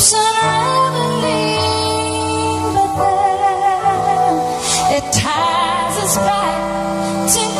keeps unraveling, but then it ties us back to.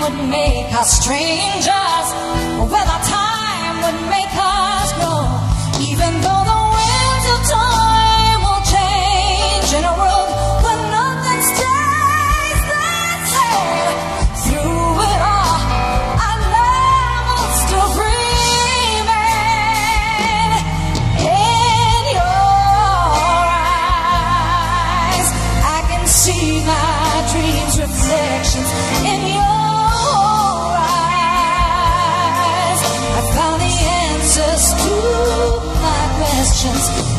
would make us strangers, whether time would make patience.